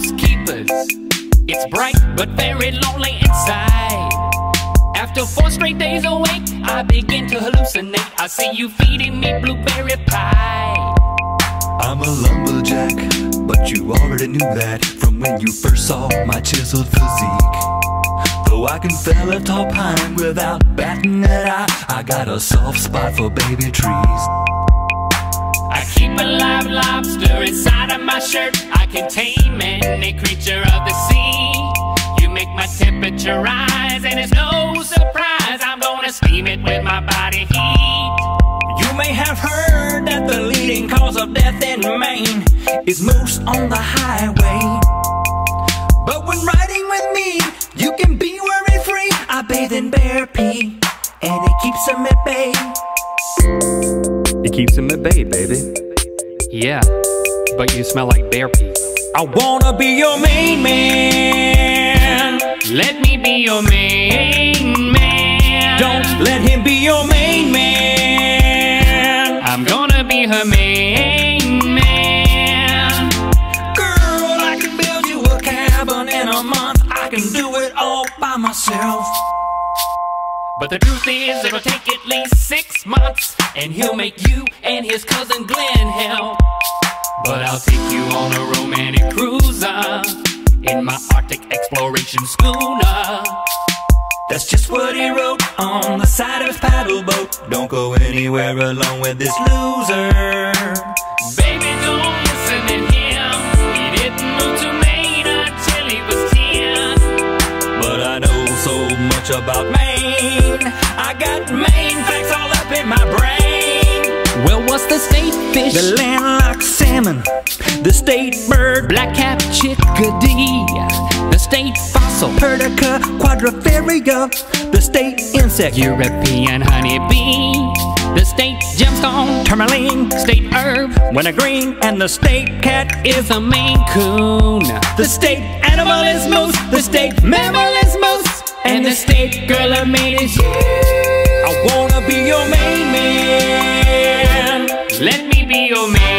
long line of lighthouse keepers. It's bright but very lonely inside. After four straight days awake, I begin to hallucinate. I see you feeding me blueberry pie. I'm a lumberjack, but you already knew that from when you first saw my chiseled physique. Though I can fell a tall pine without batting an eye, I got a soft spot for baby trees. I keep a live lobster inside of my shirt. I can tame any creature of the sea. You make my temperature rise, and it's no surprise I'm gonna steam it with my body heat. You may have heard that the leading cause of death in Maine is moose on the highway. But when riding with me, you can be worry free. I bathe in bear pee, and it keeps them at bay. It keeps him at bay, baby. Yeah, but you smell like bear pee. I wanna be your main man. Let me be your main man. Don't let him be your main man. I'm gonna be her main man. Girl, I can build you a cabin in a month. I can do it all by myself. But the truth is, it'll take at least six months, and he'll make you and his cousin Glenn help. But I'll take you on a romantic cruiser in my Arctic exploration schooner. That's just what he wrote on the side of his paddle boat. Don't go anywhere alone with this loser. Baby, don't listen to him. He didn't he was ten. But I know so much about Maine. I got Maine facts fish? The landlocked salmon, the state bird, black-capped chickadee. The state fossil. Pertica quadrifaria, the state insect, European honeybee. The state gemstone. tourmaline, State herb. wintergreen, and the state cat is a Maine Coon. the state animal is moose, the state mammal is moose, And the state girl I made is you. I wanna be your main man. Let me be